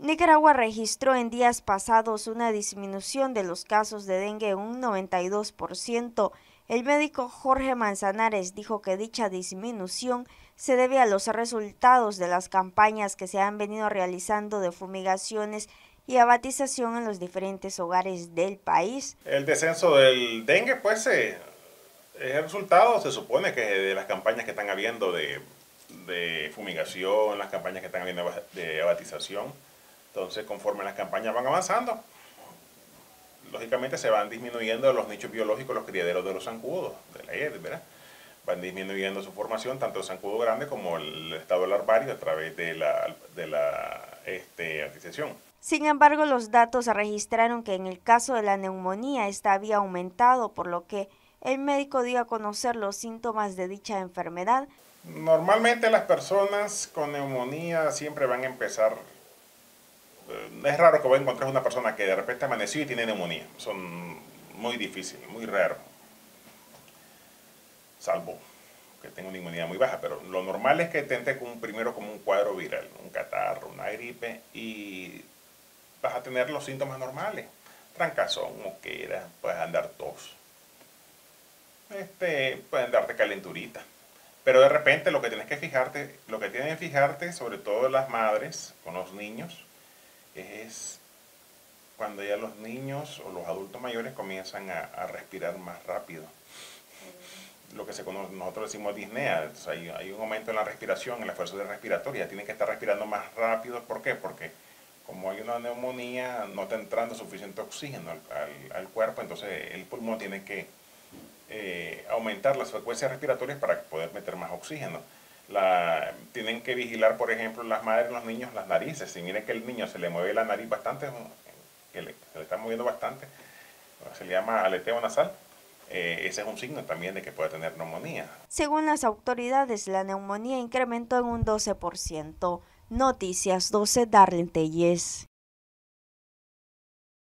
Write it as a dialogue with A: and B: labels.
A: Nicaragua registró en días pasados una disminución de los casos de dengue en un 92%. El médico Jorge Manzanares dijo que dicha disminución se debe a los resultados de las campañas que se han venido realizando de fumigaciones y abatización en los diferentes hogares del país.
B: El descenso del dengue, pues, eh, es el resultado, se supone que de las campañas que están habiendo de, de fumigación, las campañas que están habiendo de abatización entonces, conforme las campañas van avanzando, lógicamente se van disminuyendo los nichos biológicos, los criaderos de los zancudos, de la ED, ¿verdad? Van disminuyendo su formación, tanto el zancudo grande como el estado larvario a través de la, de la este,
A: Sin embargo, los datos registraron que en el caso de la neumonía esta había aumentado, por lo que el médico dio a conocer los síntomas de dicha enfermedad.
B: Normalmente las personas con neumonía siempre van a empezar es raro que voy a encontrar una persona que de repente amaneció y tiene neumonía. Son muy difíciles, muy raro. Salvo que tenga una inmunidad muy baja, pero lo normal es que tente con, primero como un cuadro viral, un catarro, una gripe, y vas a tener los síntomas normales. Trancazón, moquera, puedes andar tos. Este, pueden darte calenturita. Pero de repente lo que tienes que fijarte, lo que tienen que fijarte, sobre todo las madres con los niños, es cuando ya los niños o los adultos mayores comienzan a, respirar más rápido. Lo que se conoce, nosotros decimos disnea, hay, un aumento en la respiración, en la fuerza respiratoria, tienen que estar respirando más rápido. ¿Por qué? Porque como hay una neumonía, no está entrando suficiente oxígeno al, cuerpo, entonces el pulmón tiene que eh, aumentar las frecuencias respiratorias para poder meter más oxígeno la, tienen que vigilar, por ejemplo, las madres los niños las narices. Si miren que el niño se le mueve la nariz bastante, que le, se le está moviendo bastante, se le llama aleteo nasal, eh, ese es un signo también de que puede tener neumonía.
A: Según las autoridades, la neumonía incrementó en un 12%. Noticias 12 Darlene Telles.